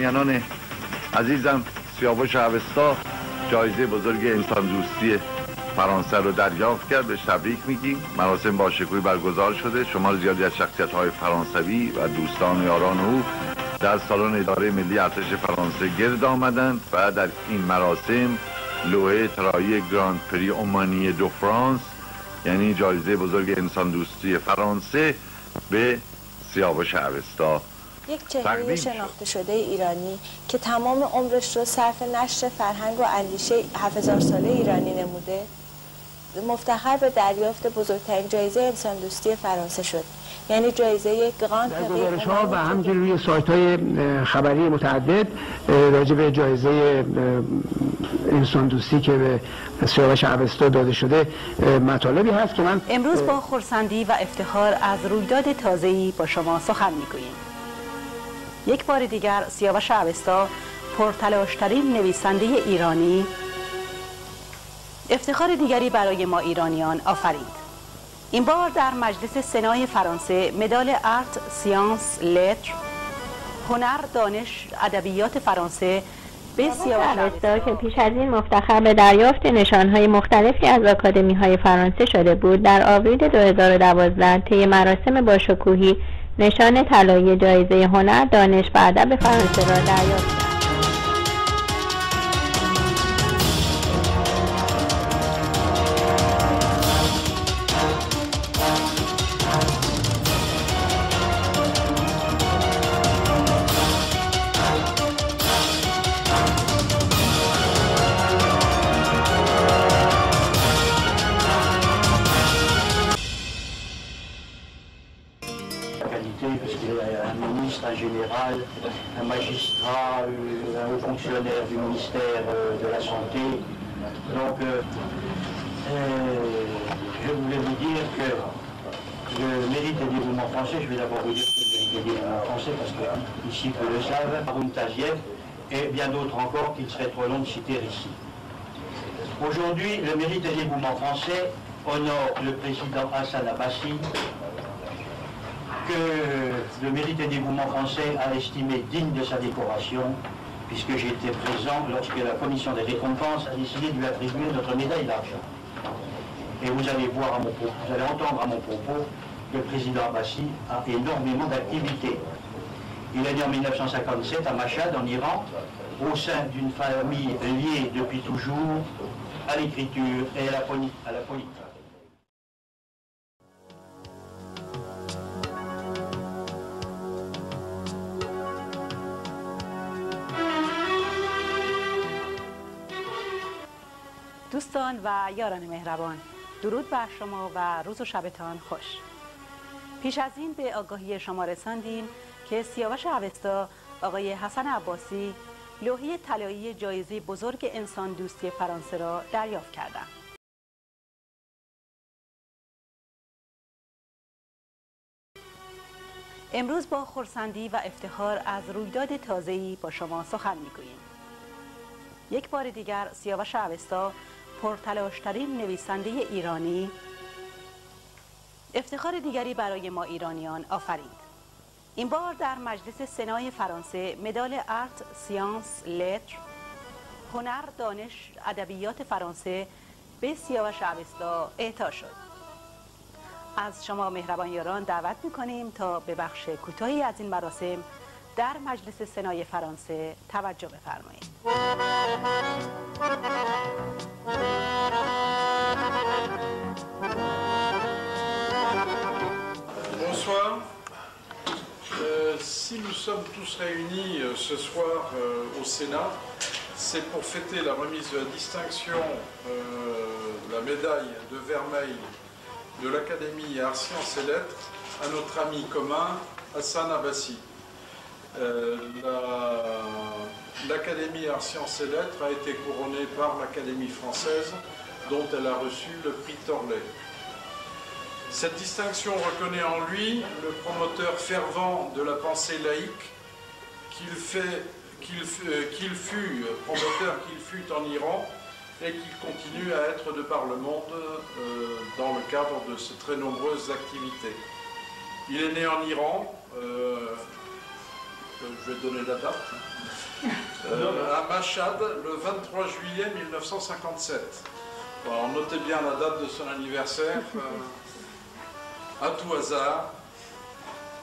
میانان عزیزم سیاوش اوستا جایزه بزرگ انسان دوستی فرانسه رو دریافت کرد به تبریک میگیم. مراسم با شکوهی برگزار شده. شمار زیادی از شخصیت های فرانسوی و دوستان و یاران او در سالن اداره ملی ارتش فرانسه گرد آمدند و در این مراسم لوحه ترایی گراند پری اومانی دو فرانس یعنی جایزه بزرگ انسان دوستی فرانسه به سیاوش اوستا یک چهره شناخته شده ایرانی که تمام عمرش رو صرف نشر فرهنگ و اندیشه 7000 ساله ایرانی نموده مفتخر به دریافت بزرگترین جایزه انسان دوستی فرانسه شد. یعنی جایزه گراند در گزارش ها و همچنین روی سایت های خبری متعدد راجع به جایزه انسان دوستی که به سیاوش اوستا داده شده مطالبی هست که من امروز با خورسندی و افتخار از رویداد تازه‌ای با شما سخن می‌گوییم. یک بار دیگر سیاوش اوستا پرتلاشترین نویسنده ایرانی. افتخار دیگری برای ما ایرانیان آفرید این بار در مجلس سنای فرانسه مدال ارت سیانس لتر هنر دانش ادبیات فرانسه به سیاوش که پیش از این مفتخر به دریافت نشانهای مختلفی از آکادمی های فرانسه شده بود در آوریل 2012 طی مراسم باشکوهی نشان طلایی جایزه هنر دانش و ادب فرانسه را دریافت bien d'autres encore qu'il serait trop long de citer ici. Aujourd'hui, le mérite des dévouements français honore le président Hassan Abbasi, que le mérite et dévouement français a estimé digne de sa décoration, puisque j'étais présent lorsque la commission des récompenses a décidé de lui attribuer notre médaille d'argent. Et vous allez voir à mon propos, vous allez entendre à mon propos que le président Abbasi a énormément d'activités. Il est né en 1957 à Machad, en Iran, au sein d'une famille liée depuis toujours à l'écriture et à la, à la politique. دوستان و یاران مهربان درود بر شما و روز و شبتان خوش پیش از این به آگاهی شما رساندیم که سیاوش اوستا آقای حسن عباسی لوحی طلایی جایزه بزرگ انسان دوستی فرانسه را دریافت کردند. امروز با خورسندی و افتخار از رویداد تازه‌ای با شما سخن می‌گوییم. یک بار دیگر سیاوش اوستا پرتلاشترین نویسنده ایرانی افتخار دیگری برای ما ایرانیان. آفرید این بار در مجلس سنای فرانسه مدال ارت سیانس لتر هنر دانش ادبیات فرانسه به سیاوش اوستا اعطا شد از شما مهربان یاران دعوت می‌کنیم تا به بخش کوتاهی از این مراسم در مجلس سنای فرانسه توجه بفرمایید Bonsoir. Euh, si nous sommes tous réunis euh, ce soir euh, au Sénat, c'est pour fêter la remise de la distinction de la médaille de vermeil de l'Académie Arts Sciences et Lettres à notre ami commun Hassan Abbasi. L'Académie Arts Sciences et Lettres a été couronnée par l'Académie française dont elle a reçu le prix Torlet. Cette distinction reconnaît en lui le promoteur fervent de la pensée laïque qu'il qu'il fut, promoteur qu'il fut en Iran et qu'il continue à être de par le monde euh, dans le cadre de ses très nombreuses activités. Il est né en Iran, euh, je vais donner la date, euh, à Machad le 23 juillet 1957. Alors, notez bien la date de son anniversaire, euh, à tout hasard.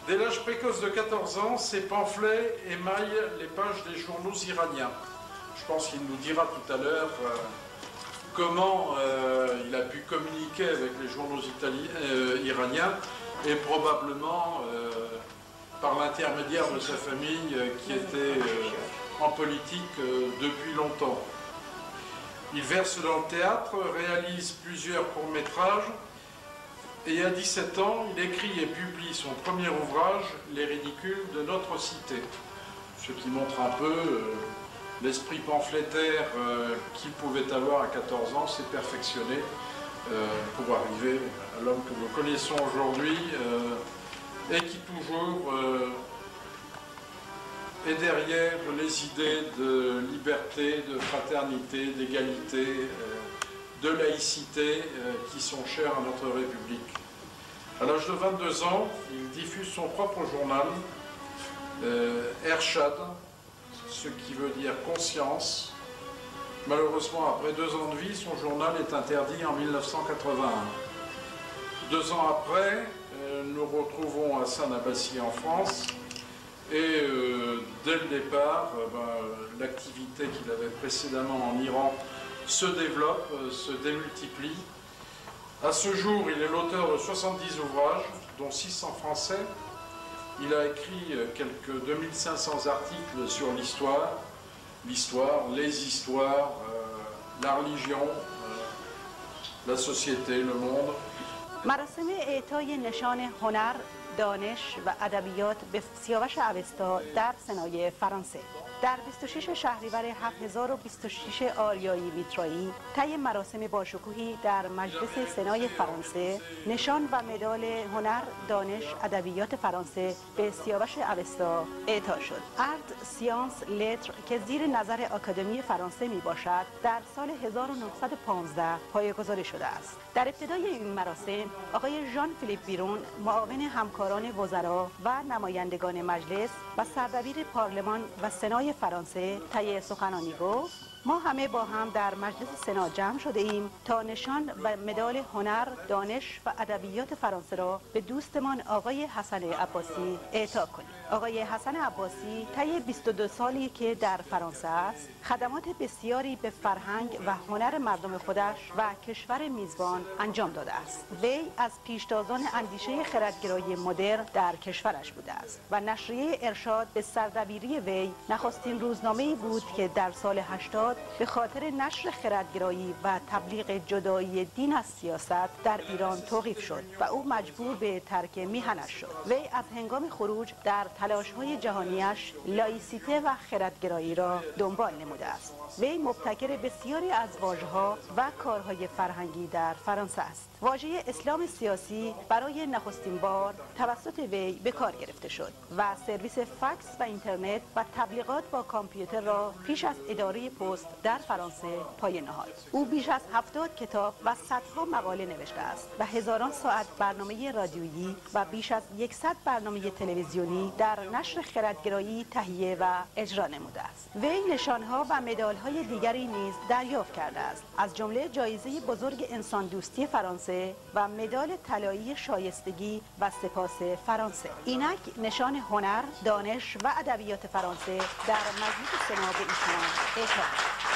Dès l'âge précoce de 14 ans, ses pamphlets émaillent les pages des journaux iraniens. Je pense qu'il nous dira tout à l'heure euh, comment euh, il a pu communiquer avec les journaux euh, iraniens et probablement par l'intermédiaire de sa famille qui était en politique depuis longtemps. Il verse dans le théâtre, réalise plusieurs courts-métrages et à 17 ans, il écrit et publie son premier ouvrage, Les ridicules de notre cité. Ce qui montre un peu euh, l'esprit pamphlétaire euh, qu'il pouvait avoir à 14 ans, s'est perfectionné euh, pour arriver à l'homme que nous connaissons aujourd'hui et qui toujours est derrière les idées de liberté, de fraternité, d'égalité, de laïcité euh, qui sont chères à notre République. À l'âge de 22 ans, il diffuse son propre journal, euh, Ershad, ce qui veut dire conscience. Malheureusement, après deux ans de vie, son journal est interdit en 1981. Deux ans après, euh, nous retrouvons Hassan Abbassi en France et euh, dès le départ, euh, ben, l'activité qu'il avait précédemment en Iran se développe, euh, se démultiplie. À ce jour, il est l'auteur de 70 ouvrages, dont 6 en français. Il a écrit euh, quelques 2500 articles sur l'histoire, l'histoire, les histoires, euh, la religion, euh, la société, le monde. مراسم اعطای نشان هنر، دانش و ادبیات به سیاوش اوستا در سنای فرانسه در 26 شهریور 7026 آریایی ویترایی طی مراسم باشکوهی در مجلس سنای فرانسه نشان و مدال هنر، دانش، ادبیات فرانسه به سیاوش اوستا اعطا شد. ارد سیانس لتر که زیر نظر آکادمی فرانسه می باشد در سال 1915 پایه‌گذاری شده است. در ابتدای این مراسم آقای ژان فیلیپ بیرون معاون همکاران وزرا و نمایندگان مجلس و سردبیر پارلمان و سنای فرانسه طی سخنانی گفت ما همه با هم در مجلس سنا جمع شده ایم تا نشان و مدال هنر، دانش و ادبیات فرانسه را به دوستمان آقای حسن عباسی اعطا کنیم. آقای حسن عباسی طی 22 سالی که در فرانسه است، خدمات بسیاری به فرهنگ و هنر مردم خودش و کشور میزبان انجام داده است. وی از پیشتازان اندیشه خردگرایی مدرن در کشورش بوده است و نشریه ارشاد به سردبیری وی نخستین روزنامه‌ای بود که در سال 80 به خاطر نشر خردگرایی و تبلیغ جدایی دین از سیاست در ایران توقیف شد و او مجبور به ترک میهنش شد. وی از هنگام خروج در تلاش‌های جهانیش لایسیته و خردگرایی را دنبال نموده است. وی مبتکر بسیاری از واژه‌ها و کارهای فرهنگی در فرانسه است. واژه اسلام سیاسی برای نخستین بار توسط وی به کار گرفته شد و سرویس فکس و اینترنت و تبلیغات با کامپیوتر را پیش از اداره پست در فرانسه پایه نهاد. او بیش از هفتاد کتاب و صدها مقاله نوشته است و هزاران ساعت برنامه رادیویی و بیش از 100 برنامه تلویزیونی در نشر خردگرایی تهیه و اجرا نموده است. وی نشانها و مدالهای دیگری نیز دریافت کرده است. از جمله جایزه بزرگ انسان دوستی فرانسه و مدال طلایی شایستگی و سپاس فرانسه. اینک نشان هنر دانش و ادبیات فرانسه در مجلس سنا به ایشان اعطا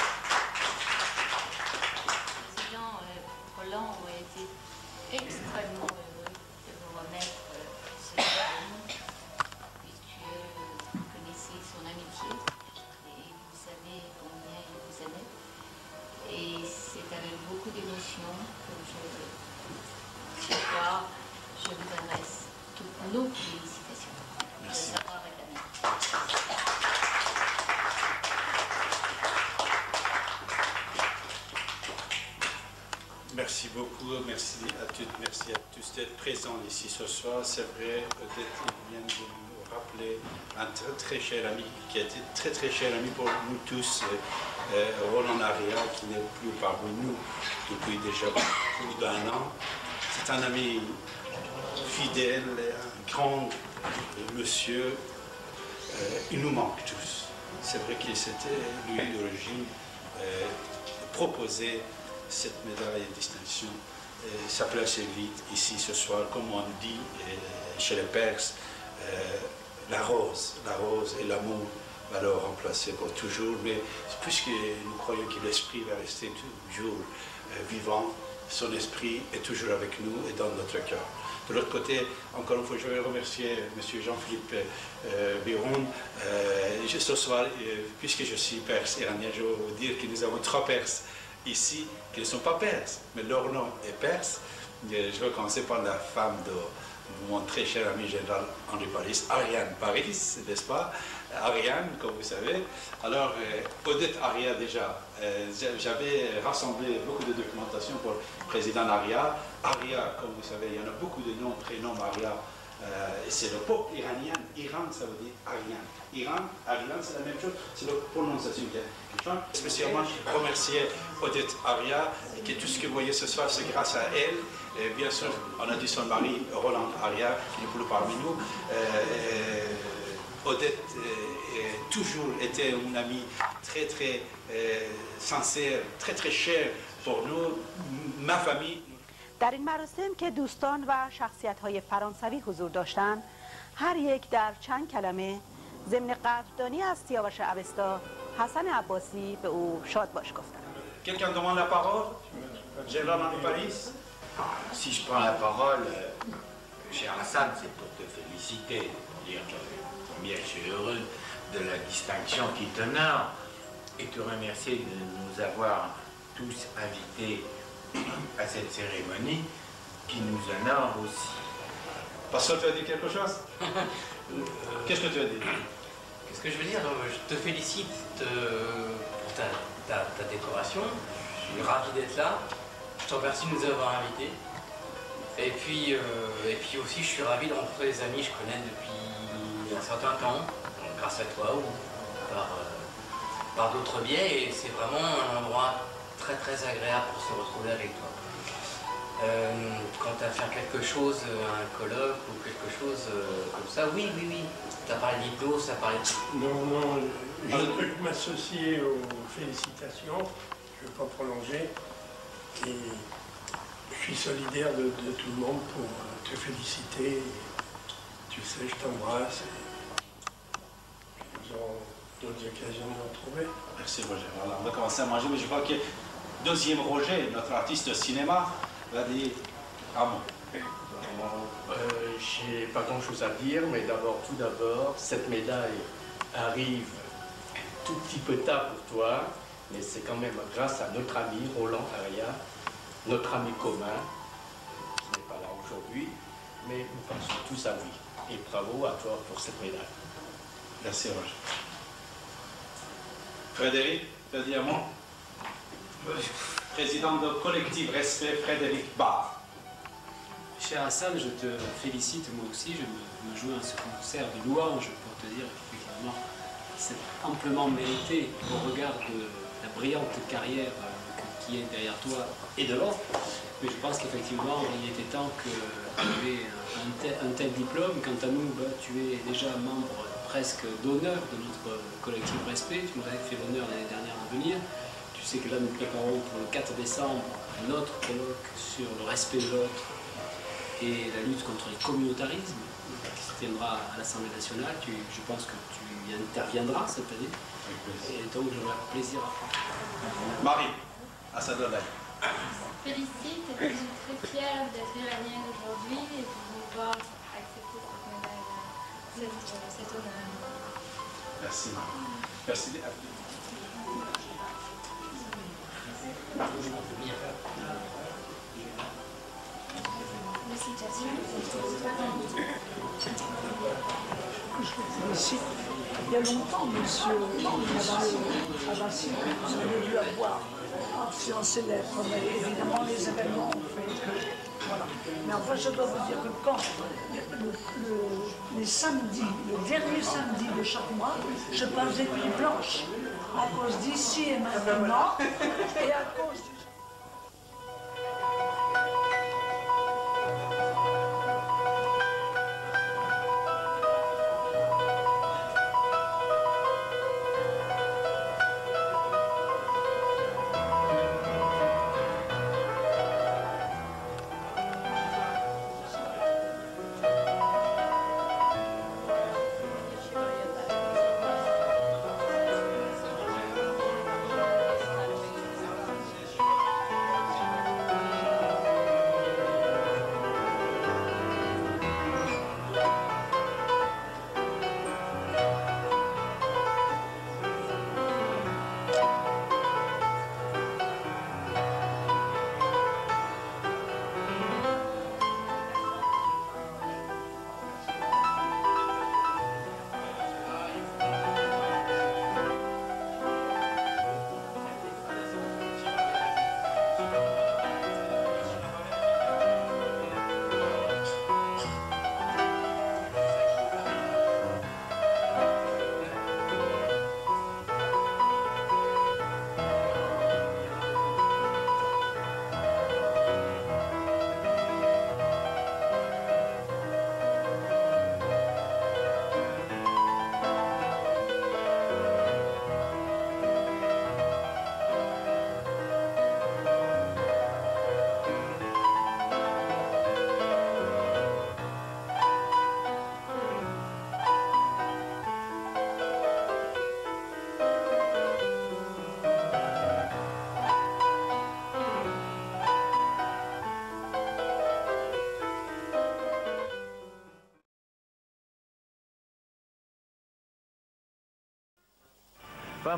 C'est vrai, peut-être ils viennent de nous rappeler un très très cher ami qui a été très très cher ami pour nous tous, euh, euh, Roland Aria, qui n'est plus parmi nous depuis déjà plus d'un an. C'est un ami fidèle, un grand monsieur, euh, il nous manque tous. C'est vrai que c'était lui d'origine euh, proposer cette médaille de distinction. Euh, ça plaît assez vite ici ce soir, comme on dit euh, chez les Perses, euh, la rose, la rose et l'amour va le remplacer pour toujours. Mais puisque nous croyons que l'esprit va rester toujours vivant, son esprit est toujours avec nous et dans notre cœur. De l'autre côté, encore une fois, je vais remercier M. Jean-Philippe euh, Biron. Ce soir, puisque je suis perse iranien, je vais vous dire que nous avons trois perses ici qui ne sont pas perses, mais leur nom est perse. Je vais commencer par la femme de mon très cher ami général Henri Paris, Ariane Paris, n'est-ce pas? Ariane, comme vous savez. Alors, euh, Odette Aria, déjà, euh, j'a- j'avais rassemblé beaucoup de documentation pour le président Aria. Aria, comme vous savez, il y en a beaucoup de noms, prénoms Aria. Euh, c'est le peuple iranien. Iran, ça veut dire Ariane. Iran, Ariane, c'est la même chose, c'est la prononciation change. Spécialement remercier Odette Aria, et que tout ce que vous voyez ce soir, c'est grâce à elle. Et bien sûr, on a dit son mari, Roland Aria, qui n'est plus parmi nous. Euh, euh, Odette euh, a toujours été une amie très, très euh, sincère, très, très chère pour nous, ma famille. در این مراسم که دوستان و شخصیت های فرانسوی حضور داشتند هر یک در چند کلمه ضمن قدردانی از سیاوش اوستا حسن عباسی به او شاد باش گفتند Quelqu'un demande la parole Paris euh, à cette cérémonie qui nous honore aussi. Pascal, tu as dit quelque chose Qu'est-ce que tu as dit Qu'est-ce que je veux dire Euh, Je te félicite euh, pour ta, ta- ta décoration. Je suis ravi d'être là. Je te remercie de nous avoir invités. Et puis, euh, et puis aussi, je suis ravi de rencontrer des amis que je connais depuis un certain temps, grâce à toi ou par, euh, par d'autres biais. Et c'est vraiment un endroit très très agréable pour se retrouver avec toi. Euh, quand tu as fait quelque chose, euh, un colloque ou quelque chose euh, comme ça, oui, oui, oui. Tu as parlé d'hypnose, tu as parlé de Non, non, je veux m'associer aux félicitations. Je ne veux pas prolonger. Et je suis solidaire de, de tout le monde pour te féliciter. Tu sais, je t'embrasse. et Nous aurons d'autres occasions de nous retrouver. Merci Roger. Voilà, on va commencer à manger, mais je crois que deuxième Roger, notre artiste de cinéma, va dire. Euh, J'ai pas grand chose à dire, mais d'abord, tout d'abord, cette médaille arrive un tout petit peu tard pour toi, mais c'est quand même grâce à notre ami Roland Aria, notre ami commun, qui n'est pas là aujourd'hui, mais nous pensons tous à lui. Et bravo à toi pour cette médaille. Merci Roger. Frédéric, tu as dit un mot Président de collectif Respect, Frédéric Barr. Cher Hassan, je te félicite moi aussi, je me, joins à ce concert de louanges pour te dire effectivement c'est amplement mérité au regard de la brillante carrière euh, qui est derrière toi et devant. Mais je pense qu'effectivement il était temps que tu aies un, tel, diplôme. Quant à nous, bah, tu es déjà membre presque d'honneur de notre collectif Respect. Tu nous avais fait l'honneur l'année dernière de venir. Tu sais que là nous préparons pour le 4 décembre un autre colloque sur le respect de l'autre et la lutte contre le communautarisme qui se tiendra à l'Assemblée nationale. Tu- je pense que tu y interviendras cette année. Et donc j'aurai plaisir à faire. Marie, à sa donne. félicite je suis très fière d'être iranienne aujourd'hui et de pouvoir accepter cette médaille, cette, euh, cet honneur. Merci Marie. Merci. Il y a longtemps, monsieur, Abbassi, vous avez dû avoir influencé lettres, mais évidemment les événements ont fait que. Voilà. Mais enfin, je dois vous dire que quand le- le- les samedis, le dernier samedi de chaque mois, je passe des nuits blanches à cause d'ici et maintenant et à cause du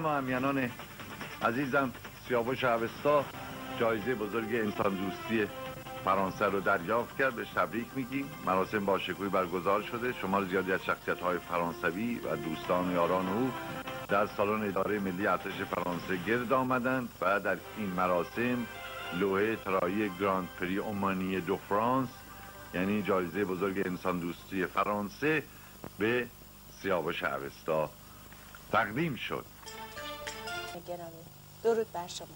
و همینان عزیزم سیاوش اوستا جایزه بزرگ انسان دوستی فرانسه رو دریافت کرد به تبریک میگیم. مراسم با شکوهی برگزار شده. شمار زیادی از شخصیت های فرانسوی و دوستان و یاران او در سالن اداره ملی ارتش فرانسه گرد آمدند و در این مراسم لوحه ترایی گراند پری اومانی دو فرانس یعنی جایزه بزرگ انسان دوستی فرانسه به سیاوش اوستا تقدیم شد. درود بر شما.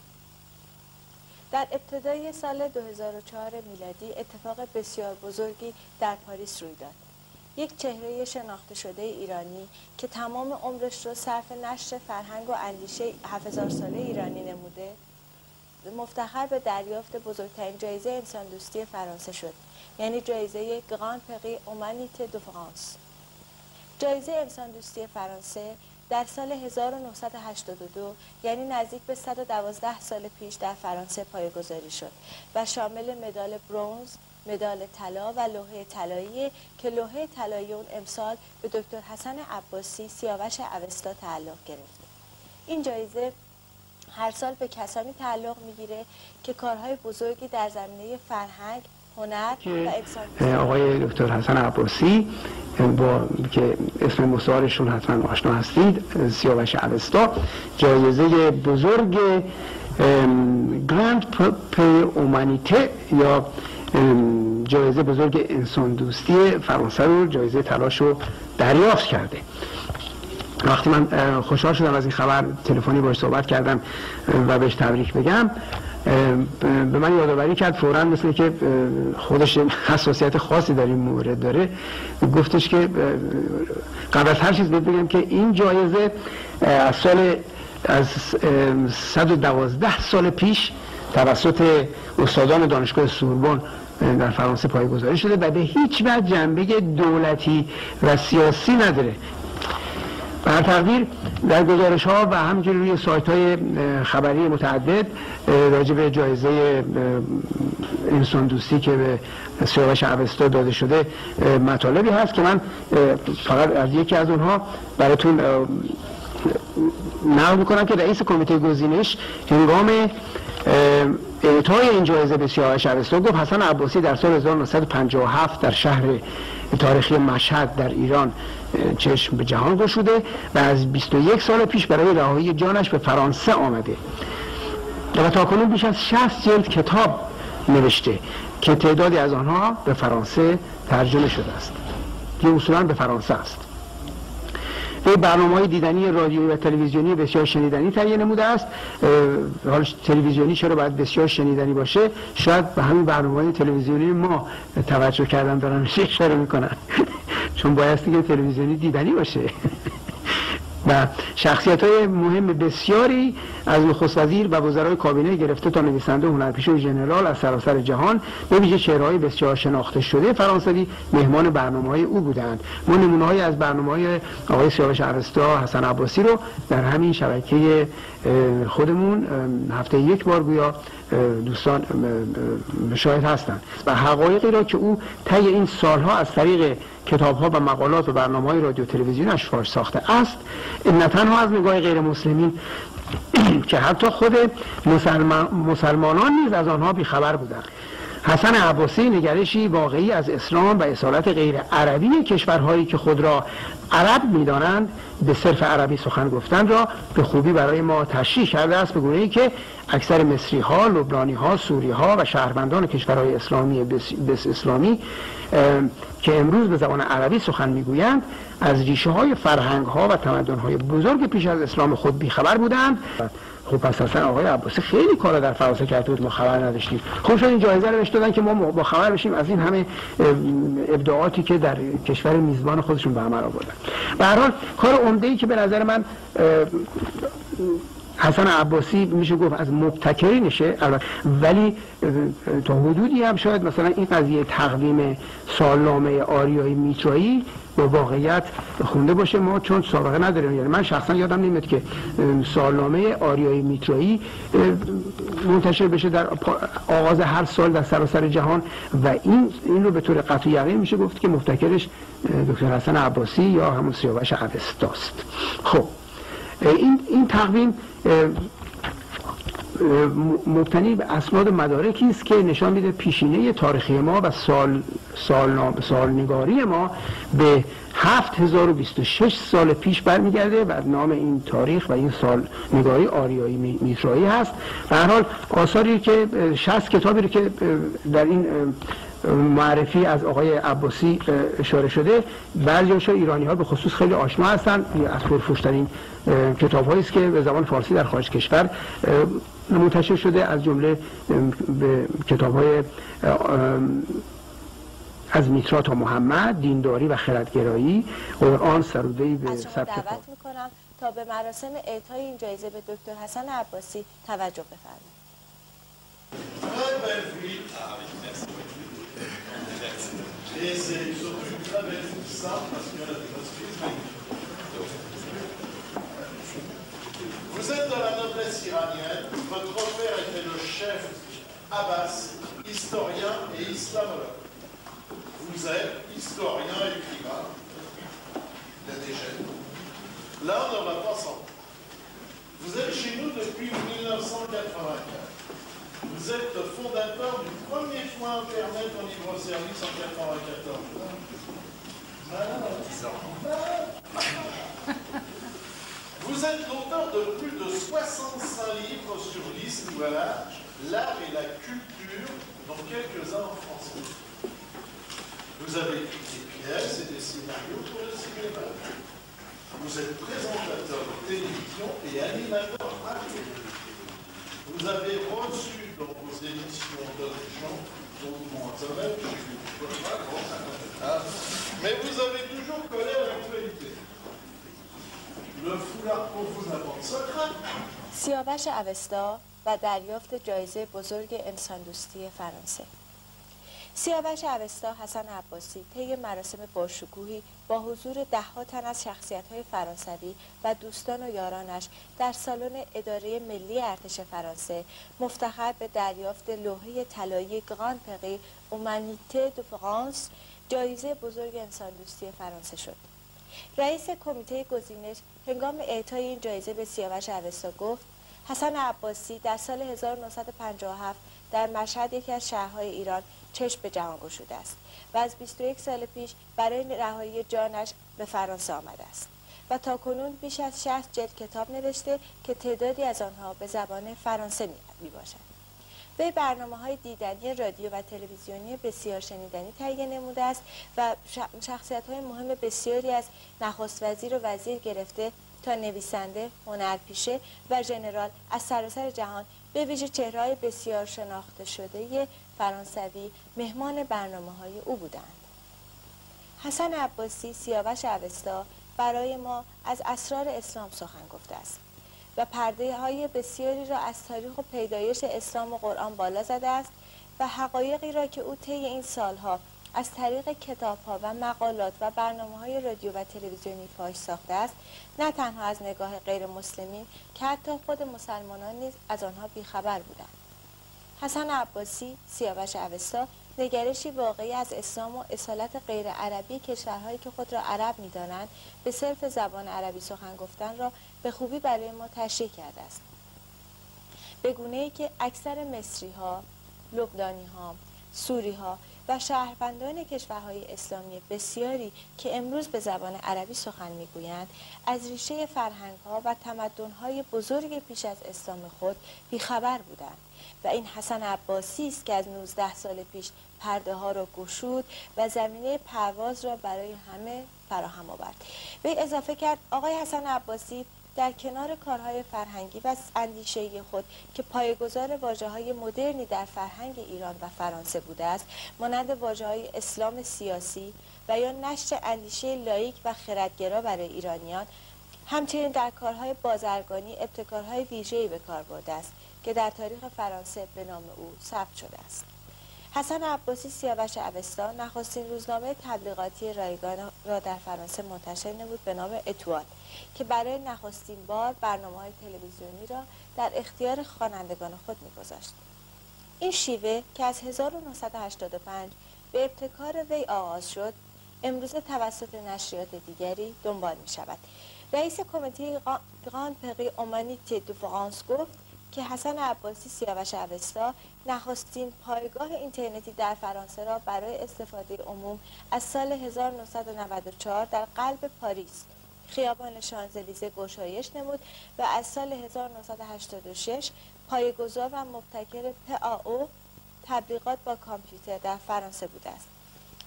در ابتدای سال 2004 میلادی اتفاق بسیار بزرگی در پاریس روی داد. یک چهره شناخته شده ایرانی که تمام عمرش رو صرف نشر فرهنگ و اندیشه 7000 ساله ایرانی نموده مفتخر به دریافت بزرگترین جایزه انسان دوستی فرانسه شد. یعنی جایزه گران پری اومانیته دو فرانس. جایزه انسان دوستی فرانسه در سال 1982 یعنی نزدیک به 112 سال پیش در فرانسه پایگذاری شد و شامل مدال برونز، مدال طلا و لوحه طلایی که لوحه طلایی اون امسال به دکتر حسن عباسی سیاوش اوستا تعلق گرفته. این جایزه هر سال به کسانی تعلق می‌گیره که کارهای بزرگی در زمینه فرهنگ آقای دکتر حسن عباسی با که اسم مستعارشون حتما آشنا هستید سیاوش اوستا جایزه بزرگ گراند پری اومانیته یا جایزه بزرگ انسان دوستی فرانسه رو جایزه تلاش رو دریافت کرده. وقتی من خوشحال شدم از این خبر تلفنی باش صحبت کردم و بهش تبریک بگم. به من یادآوری کرد فورا مثل که خودش حساسیت خاصی در این مورد داره گفتش که قبل از هر چیز بگم که این جایزه از سال از 112 سال پیش توسط استادان دانشگاه سوربن در فرانسه پایگذاری شده و به هیچ وجه جنبه دولتی و سیاسی نداره. بر تقدیر در گزارش ها و همینجوری روی سایت های خبری متعدد راجع به جایزه انسان دوستی که به سیاوش عوستا داده شده مطالبی هست که من فقط از یکی از اونها براتون نقل می‌کنم که رئیس کمیته گزینش هنگام اعطای این جایزه به سیاوش عوستا گفت حسن عباسی در سال 1957 در شهر تاریخی مشهد در ایران چشم به جهان گشوده و از 21 سال پیش برای رهایی جانش به فرانسه آمده. و تا کنون بیش از 60 جلد کتاب نوشته که تعدادی از آنها به فرانسه ترجمه شده است. که اصولا به فرانسه است. به برنامه های دیدنی رادیویی و تلویزیونی بسیار شنیدنی تهیه نموده است. حال تلویزیونی چرا باید بسیار شنیدنی باشه؟ شاید به همین برنامه های تلویزیونی ما توجه کردن دارن. اشاره می‌کنن چون بایستی که تلویزیونی دیدنی باشه. و شخصیت های مهم بسیاری از نخست وزیر و وزرای کابینه گرفته تا نویسنده هنرپیشه ژنرال از سراسر جهان به ویژه چهرههای بسیار شناخته شده فرانسوی مهمان برنامه های او بودند. ما نمونه از برنامه های آقای سیاوش عرستا حسن عباسی رو در همین شبکه خودمون هفته یک بار گویا دوستان مشاهد هستند. و حقایقی را که او طی این سالها از طریق کتاب ها و مقالات و برنامه های رادیو تلویزیون فاش ساخته است. نه تنها از نگاه غیر مسلمین که حتی خود مسلمان مسلمانان نیز از آنها بیخبر بودند. حسن عباسی نگرشی واقعی از اسلام و اصالت غیر عربی کشورهایی که خود را عرب می‌دانند به صرف عربی سخن گفتن را به خوبی برای ما تشریح کرده است. به گونه ای که اکثر مصری ها، لبنانی ها، سوری ها و شهروندان کشورهای اسلامی بس اسلامی که امروز به زبان عربی سخن می‌گویند از ریشه های فرهنگ ها و تمدن های بزرگ پیش از اسلام خود بیخبر بودند. خب پس اصلا آقای عباسی خیلی کارا در فرانسه کرده بود ما خبر نداشتیم. خب شد این جایزه رو دادن که ما با خبر بشیم از این همه ابداعاتی که در کشور میزبان خودشون به عمل آوردن. به هر حال کار عمده ای که به نظر من حسن عباسی میشه گفت از مبتکرینشه ولی تا حدودی هم شاید مثلا این قضیه تقویم سالنامه آریایی میترایی با واقعیت خونده باشه ما چون سابقه نداریم. یعنی من شخصا یادم نمیاد که سالنامه آریایی میترایی منتشر بشه در آغاز هر سال در سراسر جهان و این این رو به طور قطعی یقین میشه گفت که مبتکرش دکتر حسن عباسی یا همون سیاوش اوستاست خب این, این تقویم مبتنی به اسناد مدارکی است که نشان میده پیشینه تاریخی ما و سال سال سالنگاری ما به 7026 سال پیش برمیگرده و نام این تاریخ و این سال نگاری آریایی میترایی هست. و هر حال آثاری که 60 کتابی رو که در این معرفی از آقای عباسی اشاره شده. بعضی ایرانی ها به خصوص خیلی آشنا هستند از پرفروشترین کتاب است که به زبان فارسی در خارج کشور منتشر شده از جمله به کتاب های از میترا تا محمد دینداری و خردگرایی. قرآن سرودهی به سبک دعوت می‌کنم تا به مراسم اعطای این جایزه به دکتر حسن عباسی توجه بفرمایید. Vous êtes dans la noblesse iranienne, votre père était le chef Abbas, historien et islamologue. Vous êtes historien et écrivain. Il y a des. Là, on ne va pas s'en Vous êtes chez nous depuis 1984. Vous êtes le fondateur du premier point Internet en libre service en 1994. Vous êtes l'auteur de plus de 65 livres sur l'histoire, l'art et la culture, dont quelques-uns en français. Vous avez écrit des pièces et des scénarios pour le cinéma. Vous êtes présentateur de télévision et animateur radio. Vous avez reçu dans vos émissions d'autres gens, dont moi, ça va, mais vous avez toujours collé à l'actualité. سیاوش اوستا و دریافت جایزه بزرگ انساندوستی فرانسه سیاوش اوستا حسن عباسی طی مراسم باشکوهی با حضور دهها تن از شخصیت‌های فرانسوی و دوستان و یارانش در سالن اداره ملی ارتش فرانسه مفتخر به دریافت لوحه طلایی گران پقی اومانیته دو فرانس جایزه بزرگ انساندوستی فرانسه شد. رئیس کمیته گزینش هنگام اعطای این جایزه به سیاوش اوستا گفت حسن عباسی در سال 1957 در مشهد یکی از شهرهای ایران چشم به جهان گشوده است و از 21 سال پیش برای رهایی جانش به فرانسه آمده است و تا کنون بیش از 60 جلد کتاب نوشته که تعدادی از آنها به زبان فرانسه می باشد. به برنامه های دیدنی رادیو و تلویزیونی بسیار شنیدنی تهیه نموده است و شخصیت های مهم بسیاری از نخست وزیر و وزیر گرفته تا نویسنده، هنرپیشه و ژنرال از سراسر جهان به ویژه چهرهای بسیار شناخته شده فرانسوی مهمان برنامه های او بودند. حسن عباسی سیاوش اوستا برای ما از اسرار اسلام سخن گفته است. و پرده های بسیاری را از تاریخ و پیدایش اسلام و قرآن بالا زده است و حقایقی را که او طی این سالها از طریق کتاب ها و مقالات و برنامه های رادیو و تلویزیونی فاش ساخته است نه تنها از نگاه غیر مسلمین که حتی خود مسلمانان نیز از آنها بیخبر بودند حسن عباسی سیاوش اوستا نگرشی واقعی از اسلام و اصالت غیر عربی کشورهایی که خود را عرب می‌دانند به صرف زبان عربی سخن گفتن را به خوبی برای ما تشریح کرده است. به گونه ای که اکثر مصری ها، لبنانی ها، سوری ها و شهروندان کشورهای اسلامی بسیاری که امروز به زبان عربی سخن می‌گویند از ریشه فرهنگ ها و تمدن های بزرگ پیش از اسلام خود بیخبر بودند. این حسن عباسی است که از 19 سال پیش پرده ها را گشود و زمینه پرواز را برای همه فراهم آورد. به اضافه کرد آقای حسن عباسی در کنار کارهای فرهنگی و اندیشه خود که پایگزار واجه های مدرنی در فرهنگ ایران و فرانسه بوده است مانند واجه های اسلام سیاسی و یا نشر اندیشه لایک و خردگرا برای ایرانیان همچنین در کارهای بازرگانی ابتکارهای ویژه‌ای به کار برده است. که در تاریخ فرانسه به نام او ثبت شده است. حسن عباسی سیاوش اوستا نخستین روزنامه تبلیغاتی رایگان را در فرانسه منتشر نمود به نام اتوال که برای نخستین بار برنامه های تلویزیونی را در اختیار خوانندگان خود میگذاشت. این شیوه که از 1985 به ابتکار وی آغاز شد امروز توسط نشریات دیگری دنبال می شود رئیس کمیته گراند پری اومانیتی دو فرانس گفت که حسن عباسی سیاوش اوستا نخستین پایگاه اینترنتی در فرانسه را برای استفاده عموم از سال 1994 در قلب پاریس خیابان شانزلیزه گشایش نمود و از سال 1986 پایگذار و مبتکر پاو تبلیغات با کامپیوتر در فرانسه بوده است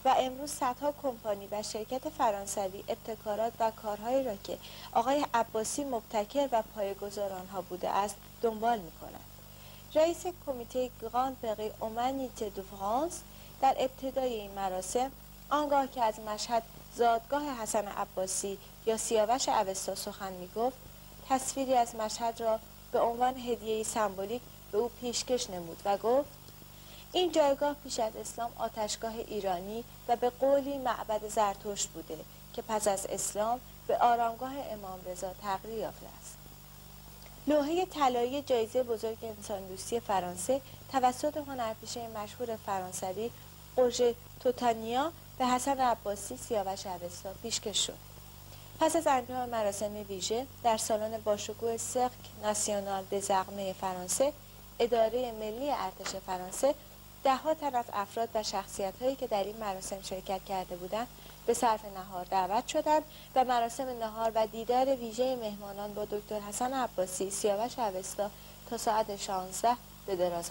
و امروز صدها کمپانی و شرکت فرانسوی ابتکارات و کارهایی را که آقای عباسی مبتکر و پایگذار آنها بوده است دنبال می کند. رئیس کمیته گراند پری اومانیته دو فرانس در ابتدای این مراسم آنگاه که از مشهد زادگاه حسن عباسی یا سیاوش اوستا سخن می گفت تصویری از مشهد را به عنوان هدیه سمبولیک به او پیشکش نمود و گفت این جایگاه پیش از اسلام آتشگاه ایرانی و به قولی معبد زرتشت بوده که پس از اسلام به آرامگاه امام رضا تغییر یافته است لوحه طلایی جایزه بزرگ انسان دوستی فرانسه توسط هنرپیشه مشهور فرانسوی قوژه توتانیا به حسن عباسی سیاوش اوستا پیشکش شد. پس از انجام مراسم ویژه در سالن باشکوه سرک ناسیونال دزغمه فرانسه اداره ملی ارتش فرانسه دهها تن از افراد و شخصیت هایی که در این مراسم شرکت کرده بودند به صرف نهار دعوت شدند و مراسم نهار و دیدار ویژه مهمانان با دکتر حسن عباسی سیاوش اوستا تا ساعت 16 به دراز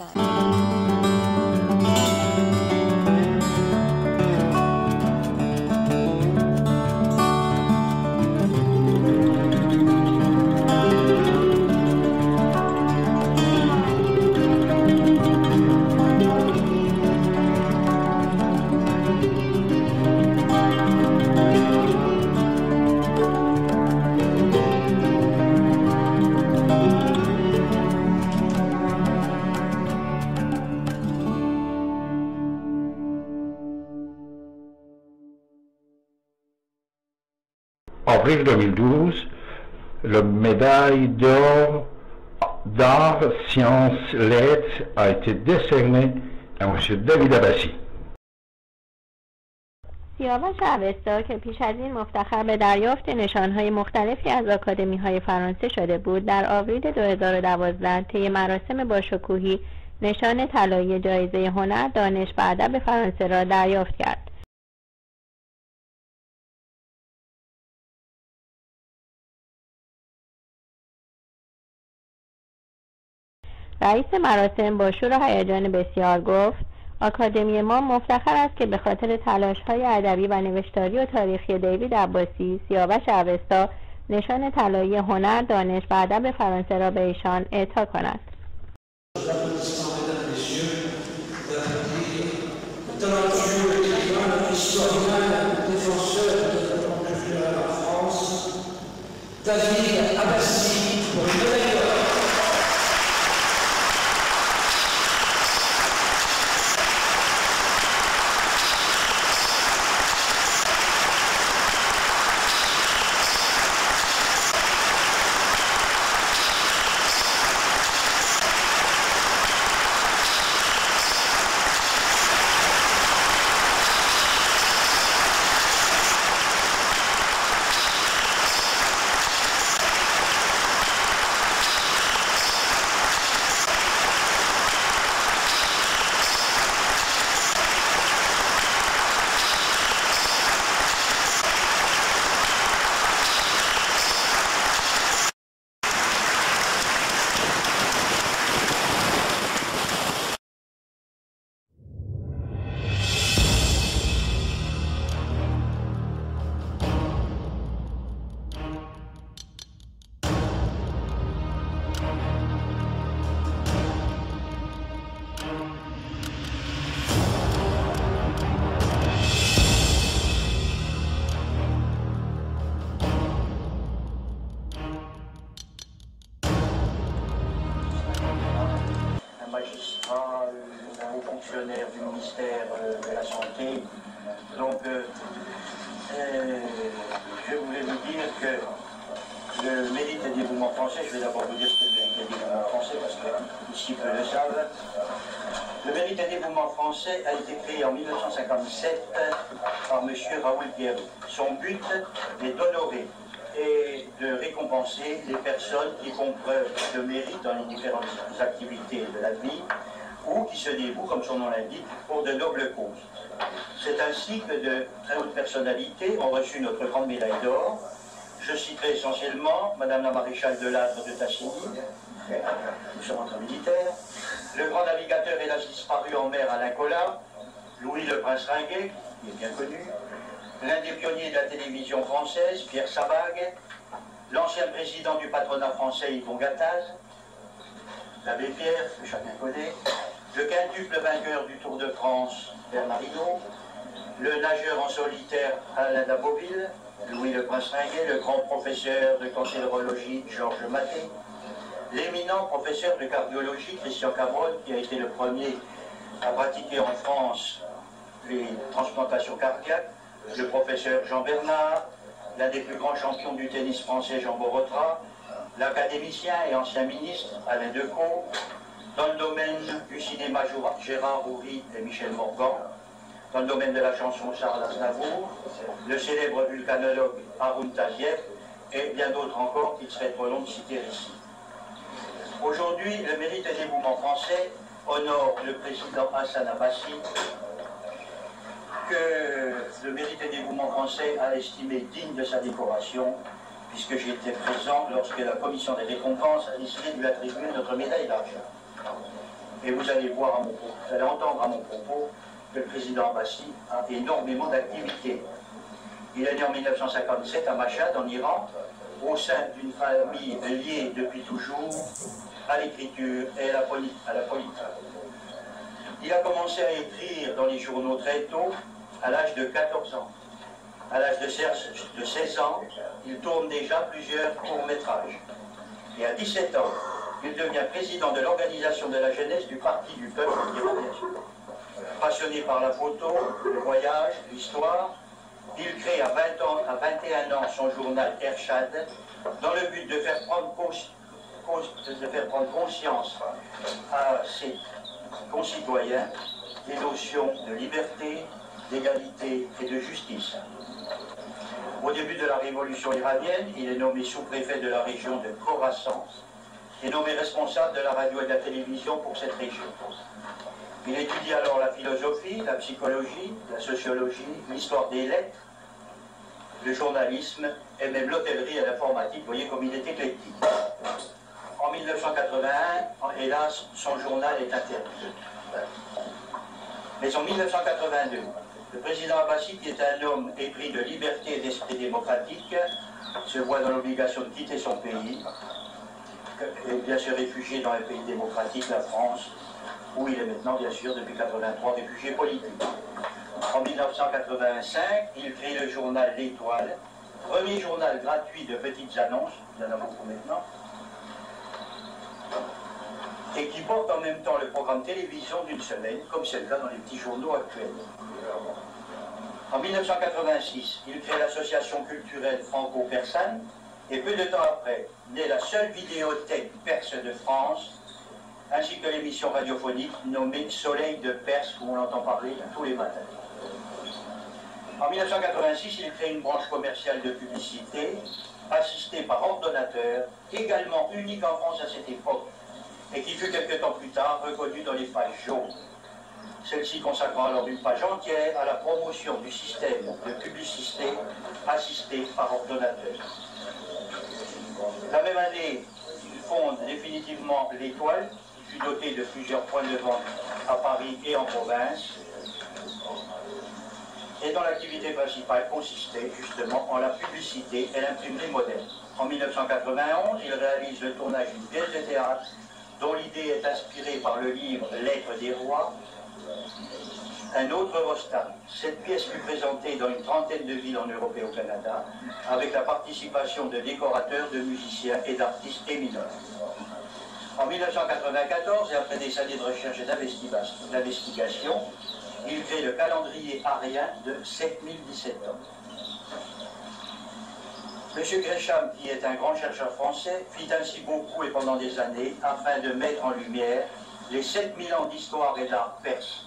avril 2012, le médaille d'or d'art, sciences, lettres a été décerné à M. David Abbassi. سیاوش اوستا که پیش از این مفتخر به دریافت نشانهای مختلفی از آکادمی های فرانسه شده بود در آوریل 2012 طی مراسم باشکوهی نشان طلایی جایزه هنر دانش و ادب فرانسه را دریافت کرد رئیس مراسم با شور و هیجان بسیار گفت آکادمی ما مفتخر است که به خاطر تلاش های ادبی و نوشتاری و تاریخی دیوید عباسی سیاوش اوستا نشان طلایی هنر دانش و ادب فرانسه را به ایشان اعطا کند. David Abbassi que le mérite et dévouement français, je vais d'abord vous dire ce que le mérite et dévouement français, parce que ici peu le savent. Le mérite et dévouement français a été créé en 1957 par M. Raoul Pierre. Son but est d'honorer est de récompenser les personnes qui font preuve de mérite dans les différentes activités de la vie ou qui se dévouent, comme son nom l'indique, pour de nobles causes. C'est ainsi que de très hautes personnalités ont reçu notre grande médaille d'or. Je citerai essentiellement Madame la maréchale de l'Âtre de Tassigny, nous le grand navigateur hélas disparu en mer Alain Collat, Louis le Prince Ringuet, qui est bien connu, l'un des pionniers de la télévision française, Pierre Sabag, l'ancien président du patronat français Yvon Gattaz, l'abbé Pierre, que chacun connaît, le quintuple vainqueur du Tour de France, Bernard Hinault, le nageur en solitaire Alain Daboville, Louis le Prince Ringuet, le grand professeur de cancérologie Georges Maté, l'éminent professeur de cardiologie Christian Cameron, qui a été le premier à pratiquer en France les transplantations cardiaques, le professeur Jean Bernard, l'un des plus grands champions du tennis français Jean Borotra, l'académicien et ancien ministre Alain Decaux, dans le domaine du cinéma Gérard Houry et Michel Morgan, dans le domaine de la chanson Charles Aznavour, le célèbre vulcanologue Haroun Taziev et bien d'autres encore qu'il serait trop long de citer ici. Aujourd'hui, le mérite et dévouement français honore le président Hassan Abbasi, que le mérite et dévouement français a estimé digne de sa décoration, puisque j'étais présent lorsque la commission des récompenses a décidé de lui attribuer notre médaille d'argent. Et vous allez voir à mon propos, vous allez entendre à mon propos le président Abbasi a énormément d'activités. Il est né en 1957 à Mashhad, en Iran, au sein d'une famille liée depuis toujours à l'écriture et à la, politique. Il a commencé à écrire dans les journaux très tôt, à l'âge de 14 ans. À l'âge de 16 ans, il tourne déjà plusieurs courts-métrages. Et à 17 ans, il devient président de l'organisation de la jeunesse du Parti du peuple iranien. Passionné par la photo, le voyage, l'histoire, il crée à 20 ans, à 21 ans son journal Ershad dans le but de faire prendre conscience à ses concitoyens des notions de liberté, d'égalité et de justice. Au début de la révolution iranienne, il est nommé sous-préfet de la région de Khorasan et nommé responsable de la radio et de la télévision pour cette région. Il étudie alors la philosophie, la psychologie, la sociologie, l'histoire des lettres, le journalisme et même l'hôtellerie et l'informatique. Vous voyez comme il est éclectique. En 1981, hélas, son journal est interdit. Mais en 1982, le président Abbasi, qui est un homme épris de liberté et d'esprit démocratique, se voit dans l'obligation de quitter son pays et bien se réfugier dans un pays démocratique, la France, où il est maintenant, bien sûr, depuis 1983, réfugié politique. En 1985, il crée le journal L'Étoile, premier journal gratuit de petites annonces, il y en a beaucoup maintenant, et qui porte en même temps le programme télévision d'une semaine, comme c'est le cas dans les petits journaux actuels. En 1986, il crée l'association culturelle franco-persane, et peu de temps après, naît la seule vidéothèque perse de France, ainsi que l'émission radiophonique nommée Soleil de Perse, où on entend parler tous les matins. En 1986, il crée une branche commerciale de publicité, assistée par ordonnateur, également unique en France à cette époque, et qui fut quelques temps plus tard reconnue dans les pages jaunes. Celle-ci consacrant alors une page entière à la promotion du système de publicité assisté par ordonnateur. La même année, il fonde définitivement l'Étoile, dotée de plusieurs points de vente à Paris et en province, et dont l'activité principale consistait justement en la publicité et l'imprimerie moderne. En 1991, il réalise le tournage d'une pièce de théâtre dont l'idée est inspirée par le livre Lettres des rois, un autre Rostam. Cette pièce fut présentée dans une trentaine de villes en Europe et au Canada, avec la participation de décorateurs, de musiciens et d'artistes éminents. En 1994, et après des années de recherche et d'investigation, il crée le calendrier arien de 7017 ans. M. Gresham, qui est un grand chercheur français, fit ainsi beaucoup et pendant des années afin de mettre en lumière les 7000 ans d'histoire et d'art perse.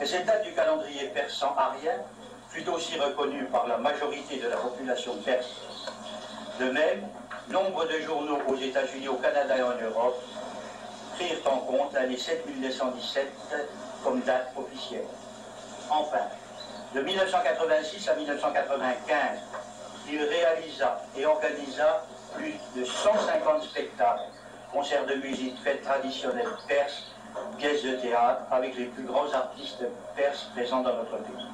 Et cette date du calendrier persan arien fut aussi reconnu par la majorité de la population perse. De même, nombre de journaux aux États-Unis, au Canada et en Europe prirent en compte l'année 7917 comme date officielle. Enfin, de 1986 à 1995, il réalisa et organisa plus de 150 spectacles, concerts de musique, fêtes traditionnelles perses, pièces de théâtre avec les plus grands artistes perses présents dans notre pays.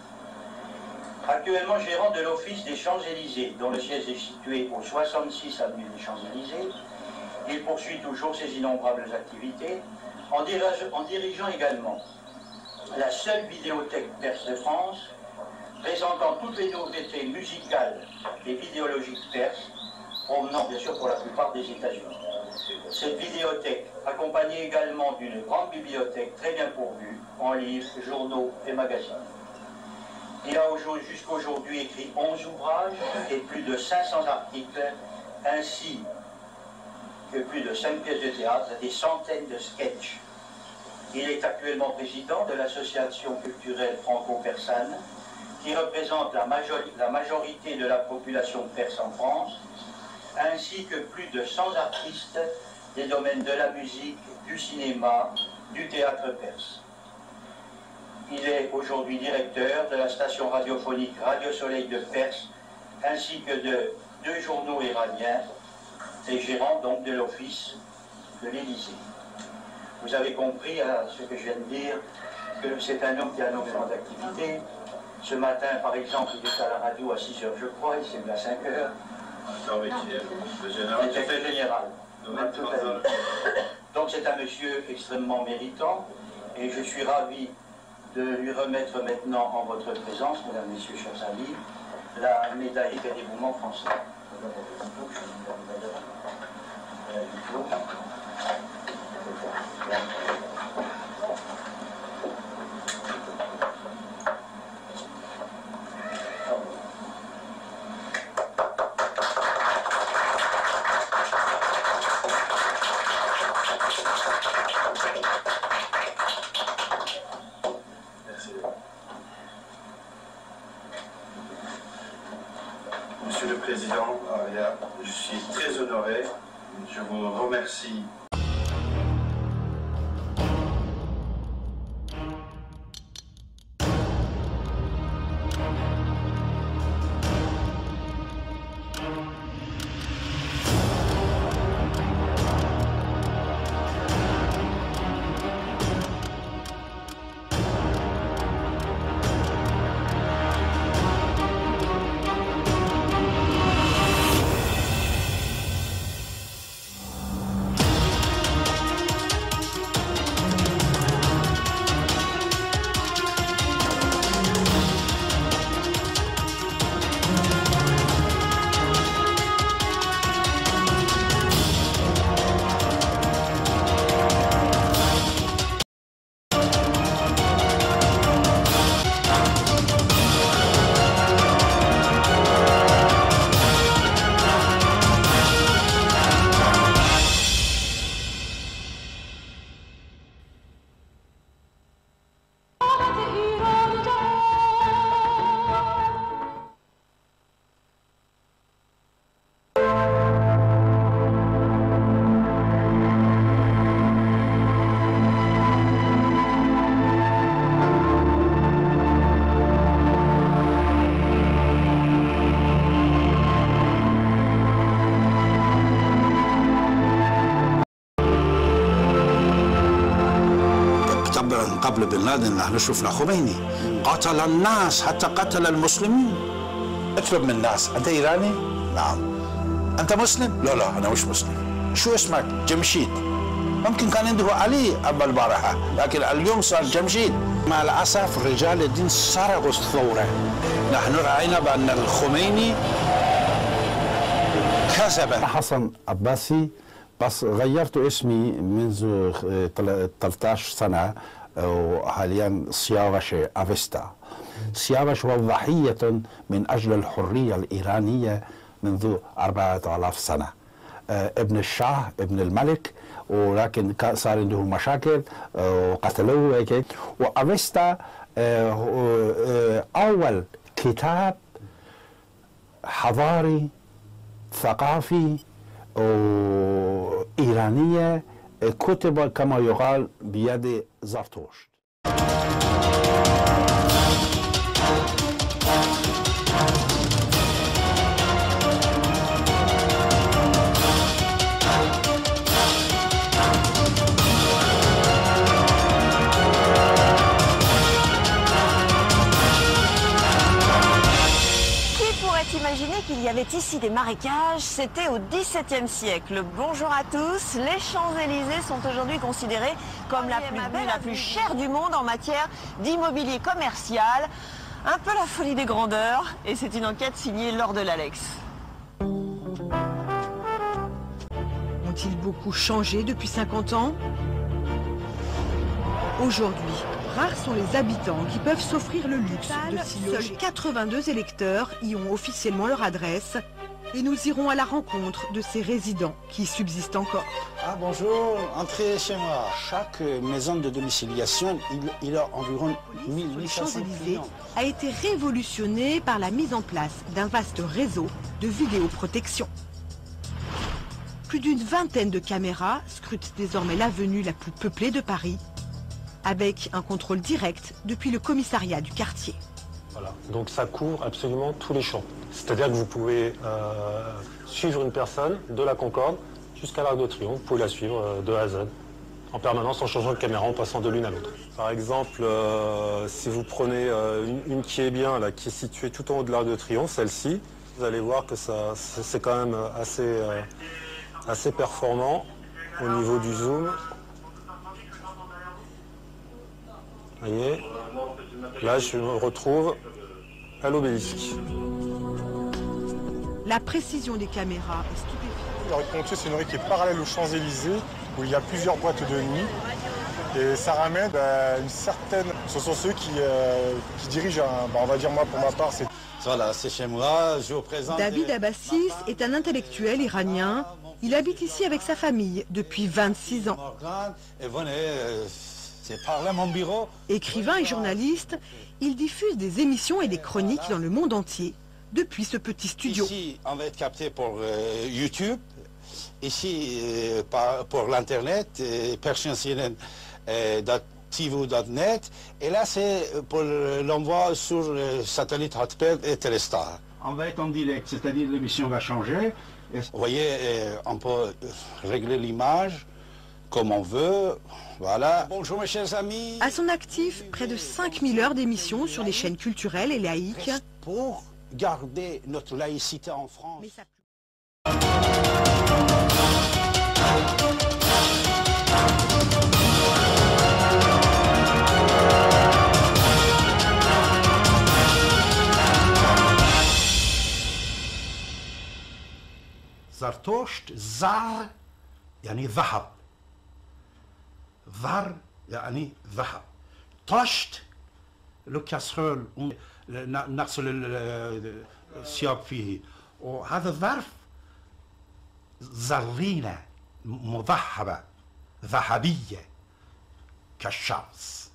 Actuellement gérant de l'Office des Champs-Élysées, dont le siège est situé au 66 avenue des Champs-Élysées, il poursuit toujours ses innombrables activités en, dirige- en dirigeant également la seule vidéothèque perse de France, présentant toutes les nouveautés musicales et vidéologiques perses, provenant bien sûr pour la plupart des États-Unis. Cette vidéothèque, accompagnée également d'une grande bibliothèque très bien pourvue en livres, journaux et magazines. Il a aujourd- jusqu'aujourd'hui écrit 11 ouvrages et plus de 500 articles, ainsi que plus de 5 pièces de théâtre et des centaines de sketchs. Il est actuellement président de l'association culturelle franco-persane qui représente la majorité de la population perse en France, ainsi que plus de 100 artistes des domaines de la musique, du cinéma, du théâtre perse. Il est aujourd'hui directeur de la station radiophonique Radio Soleil de Perse, ainsi que de deux journaux iraniens, et gérant donc de l'office de l'Élysée. Vous avez compris à ce que je viens de dire que c'est un homme qui a énormément d'activités. Ce matin, par exemple, il était à la radio à 6 heures, je crois, il s'est mis à 5 heures. Le général, était général. Donc c'est un monsieur extrêmement méritant et je suis ravi de lui remettre maintenant en votre présence, mesdames, messieurs, chers amis, la médaille des dévouements français. Monsieur le Aria, je suis très honoré. Je vous remercie قبل بن لادن نحن شفنا خميني. قتل الناس حتى قتل المسلمين. اطلب من الناس أنت إيراني؟ نعم. أنت مسلم؟ لا لا أنا مش مسلم. شو اسمك؟ جمشيد. ممكن كان عنده علي قبل البارحة لكن اليوم صار جمشيد. مع الأسف رجال الدين سرقوا الثورة. نحن رأينا بأن الخميني كذب. حسن عباسي بس غيرت اسمي منذ 13 سنة. وحاليا سياوش أفيستا سياوش هو ضحية من أجل الحرية الإيرانية منذ أربعة آلاف سنة. آه، ابن الشاه ابن الملك ولكن صار عنده مشاكل آه، وقتلوه هيك وأفيستا آه، أول كتاب حضاري ثقافي وإيرانية کتب کما یقال بید زرتشت. Y avait ici des marécages, c'était au XVIIe siècle. Bonjour à tous, les Champs-Élysées sont aujourd'hui considérés comme la plus belle, la plus chère du monde en matière d'immobilier commercial. Un peu la folie des grandeurs, et c'est une enquête signée Laure de l'Alex. Ont-ils beaucoup changé depuis 50 ans? Aujourd'hui, rares sont les habitants qui peuvent s'offrir le luxe de s'y loger. Seuls 82 électeurs y ont officiellement leur adresse et nous irons à la rencontre de ces résidents qui subsistent encore. Ah bonjour, entrez chez moi. Chaque maison de domiciliation, il, il a environ 1800 Les Champs-Élysées a été révolutionné par la mise en place d'un vaste réseau de vidéoprotection. Plus d'une vingtaine de caméras scrutent désormais l'avenue la plus peuplée de Paris, avec un contrôle direct depuis le commissariat du quartier. Voilà. Donc ça couvre absolument tous les champs. C'est-à-dire que vous pouvez euh, suivre une personne de la Concorde jusqu'à l'Arc de Triomphe. Vous pouvez la suivre euh, de A à Z en permanence en changeant de caméra, en passant de l'une à l'autre. Par exemple, euh, si vous prenez euh, une, une qui est bien, là, qui est située tout en haut de l'Arc de Triomphe, celle-ci, vous allez voir que ça, c'est quand même assez, euh, assez performant au niveau du zoom. Vous voyez Là, je me retrouve à l'obélisque. La précision des caméras est stupéfiante. La rue de Pontier, c'est une rue qui est parallèle aux Champs-Élysées, où il y a plusieurs boîtes de nuit. Et ça ramène à une certaine... Ce sont ceux qui, euh, qui dirigent, un- bah, on va dire moi pour ma part, c'est... Voilà, c'est chez moi, je vous présente... David Abbassis est un intellectuel iranien. Il habite ici avec sa famille depuis 26 ans. Et venez, euh, c'est par là mon bureau. Écrivain et journaliste, il diffuse des émissions et des chroniques dans le monde entier depuis ce petit studio. Ici, on va être capté pour euh, YouTube. Ici, euh, par- pour l'Internet, euh, persiancnn.tv.net. Et là, c'est pour l'envoi sur le satellite Hotbird et Telestar. On va être en direct, c'est-à-dire l'émission va changer. Vous voyez, euh, on peut euh, régler l'image comme on veut. Voilà. Bonjour mes chers amis. À son actif, près de 5000 heures d'émissions sur des chaînes culturelles et laïques. Pour garder notre laïcité en France. زرتشت زر يعني ذهب ذر يعني ذهب طشت لو كاسرول نغسل ال- الثياب فيه وهذا الظرف زرينة مذهبة ذهبية كالشمس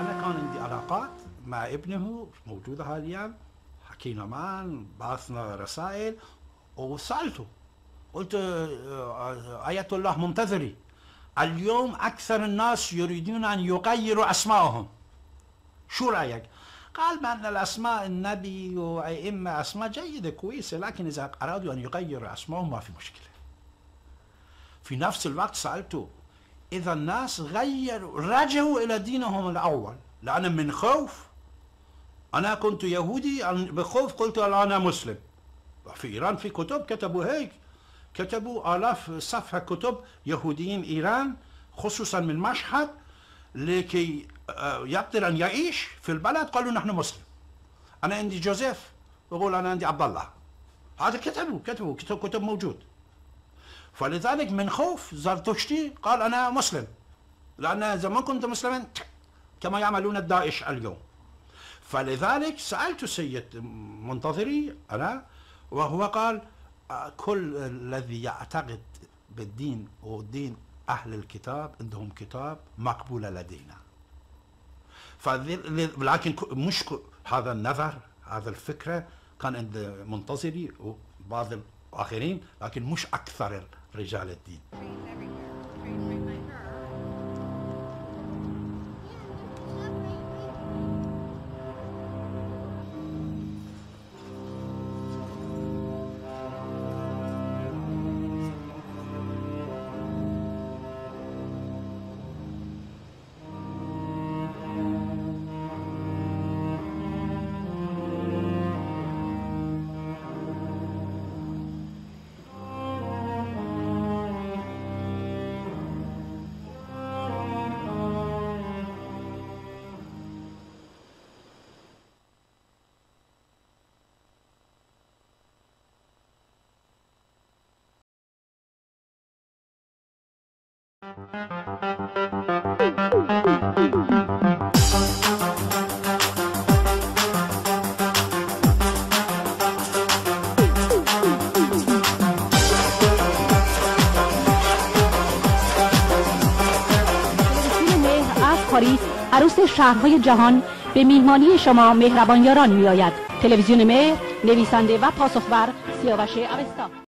أنا كان عندي علاقات مع ابنه موجودة حاليا حكينا معا بعثنا رسائل وسألته قلت آية الله منتظري. اليوم أكثر الناس يريدون أن يغيروا أسمائهم شو رأيك؟ قال بأن الأسماء النبي وأئمة أسماء جيدة كويسة لكن إذا أرادوا أن يغيروا أسمائهم ما في مشكلة. في نفس الوقت سألته إذا الناس غيروا رجعوا إلى دينهم الأول لأن من خوف أنا كنت يهودي بخوف قلت أنا مسلم. في إيران في كتب كتبوا هيك. كتبوا آلاف صفحة كتب يهوديين إيران خصوصا من مشهد لكي آه، يقدر أن يعيش في البلد. قالوا نحن مسلم. أنا عندي جوزيف. بقول أنا عندي عبد الله هذا كتبوا كتبوا كتب, كتب موجود. فلذلك من خوف زرتشتي قال أنا مسلم. لأن زمان كنت مسلما كما يعملون الداعش اليوم. فلذلك سألت السيد منتظري أنا وهو قال آه، كل الذي يعتقد بالدين والدين أهل الكتاب عندهم كتاب مقبولة لدينا. لكن مش هذا النظر هذا الفكرة كان عند منتظري وبعض الآخرين لكن مش أكثر رجال الدين. شهرهای جهان به میهمانی شما مهربان یاران می آید تلویزیون مهر نویسنده و پاسخور سیاوش اوستا.